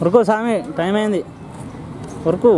ఉరుకు స్వామి time అయింది. ఉరుకు.